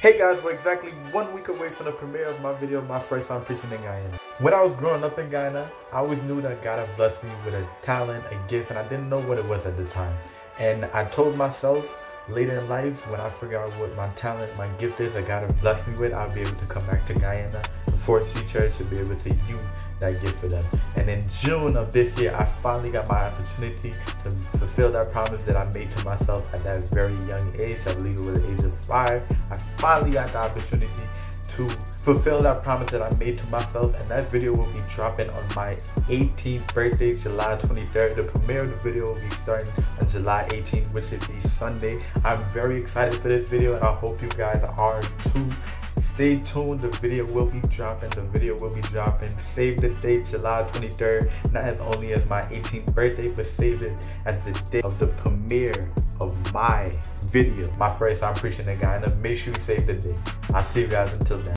Hey guys, we're exactly one week away from the premiere of my video, my first time preaching in Guyana. When I was growing up in Guyana, I always knew that God had blessed me with a talent, a gift, and I didn't know what it was at the time. And I told myself later in life, when I figure out what my talent, my gift is that God has blessed me with, I'll be able to come back to Guyana, Fort Street Church, to be able to use that gift for them. And in June of this year, I finally got my opportunity to fulfill that promise that I made to myself at that very young age. I believe it was the age of five. I finally got the opportunity to fulfill that promise that I made to myself and that video will be dropping on my 18th birthday, July 23rd. The premiere of the video will be starting on July 18th, which is the Sunday. I'm very excited for this video and I hope you guys are too. Stay tuned, the video will be dropping, the video will be dropping. Save the date, July 23rd, not as only as my 18th birthday, but save it as the day of the premiere of my video. My first time preaching the guy, and make sure you save the day. I'll see you guys until then.